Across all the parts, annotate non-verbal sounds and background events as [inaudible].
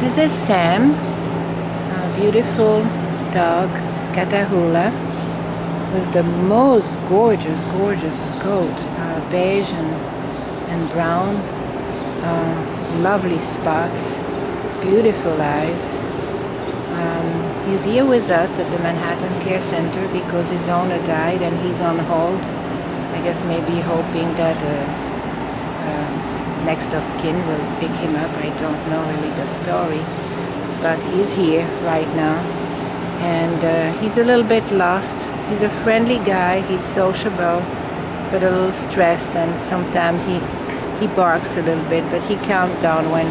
This is Sam, a beautiful dog, Catahoula, with the most gorgeous, gorgeous coat, uh, beige and, and brown, uh, lovely spots, beautiful eyes. Um, he's here with us at the Manhattan Care Center because his owner died and he's on hold. I guess maybe hoping that uh, uh next of kin will pick him up. I don't know really the story, but he's here right now, and uh, he's a little bit lost. He's a friendly guy. He's sociable, but a little stressed, and sometimes he he barks a little bit, but he calms down when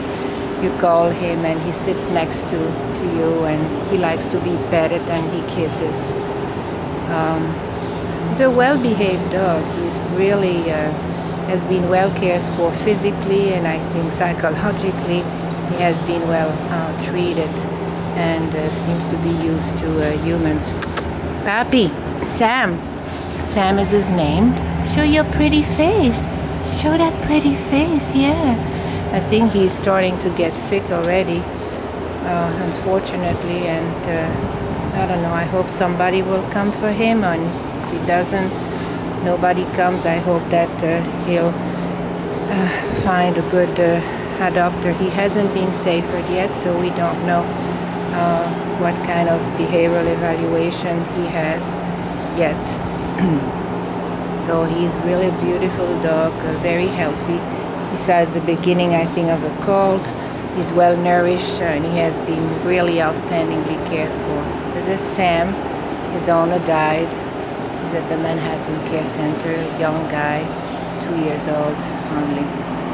you call him, and he sits next to to you, and he likes to be petted and he kisses. Um, he's a well-behaved dog. He's really. Uh, has been well cared for physically and I think psychologically. He has been well uh, treated and uh, seems to be used to uh, humans. Papi, Sam. Sam is his name. Show your pretty face. Show that pretty face, yeah. I think he's starting to get sick already, uh, unfortunately, and uh, I don't know. I hope somebody will come for him, and if he doesn't, nobody comes, I hope that uh, he'll uh, find a good uh, adopter. He hasn't been safered yet, so we don't know uh, what kind of behavioral evaluation he has yet. [clears throat] so he's really a beautiful dog, uh, very healthy. Besides the beginning, I think, of a cold, he's well nourished and he has been really outstandingly cared for. This is Sam. His owner died He's at the Manhattan Care Center, young guy, two years old only.